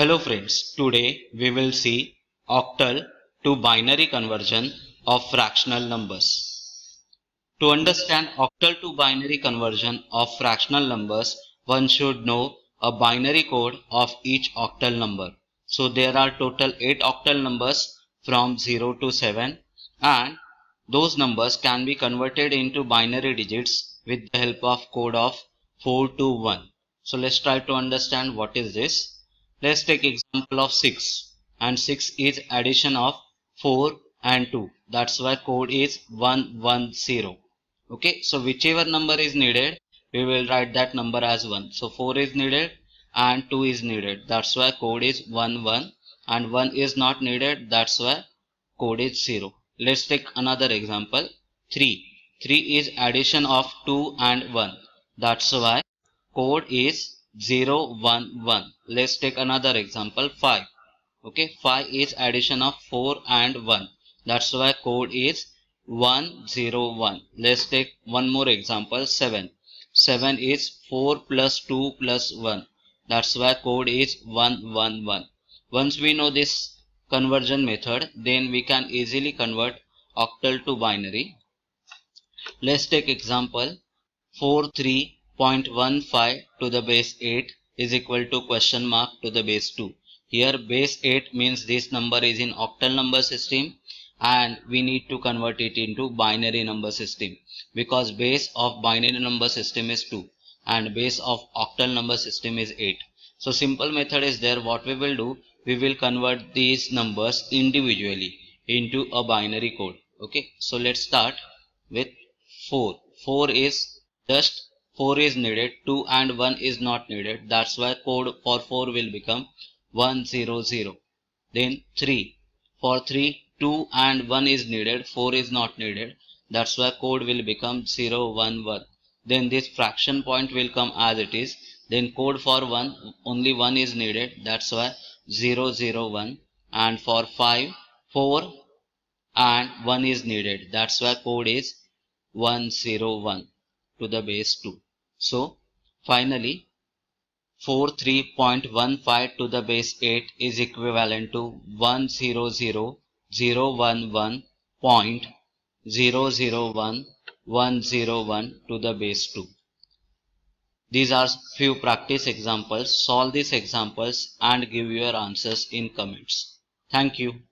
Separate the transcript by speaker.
Speaker 1: Hello friends, today we will see octal to binary conversion of fractional numbers. To understand octal to binary conversion of fractional numbers, one should know a binary code of each octal number. So there are total 8 octal numbers from 0 to 7 and those numbers can be converted into binary digits with the help of code of 4 to 1. So let's try to understand what is this. Let's take example of 6 and 6 is addition of 4 and 2. That's why code is 110. Okay, so whichever number is needed, we will write that number as 1. So 4 is needed and 2 is needed. That's why code is 11 and 1 is not needed. That's why code is 0. Let's take another example. 3. 3 is addition of 2 and 1. That's why code is 0, 1, 1. Let's take another example. 5. Okay, 5 is addition of 4 and 1. That's why code is 1, 0, 1. Let's take one more example. 7. 7 is 4 plus 2 plus 1. That's why code is 1, 1, 1. Once we know this conversion method then we can easily convert octal to binary let's take example 43.15 to the base 8 is equal to question mark to the base 2 here base 8 means this number is in octal number system and we need to convert it into binary number system because base of binary number system is 2 and base of octal number system is 8 so simple method is there. What we will do we will convert these numbers individually into a binary code. Okay? So let's start with 4 4 is just 4 is needed 2 and 1 is not needed. That's why code for 4 will become 100 then 3 for 3 2 and 1 is needed 4 is not needed. That's why code will become 011 then this fraction point will come as it is. Then code for 1 only 1 is needed. That's why 0, 0, 1 and for 5, 4 and 1 is needed. That's why code is 101 to the base 2. So finally 43.15 to the base 8 is equivalent to 100,011.001101 to the base 2. These are few practice examples. Solve these examples and give your answers in comments. Thank you.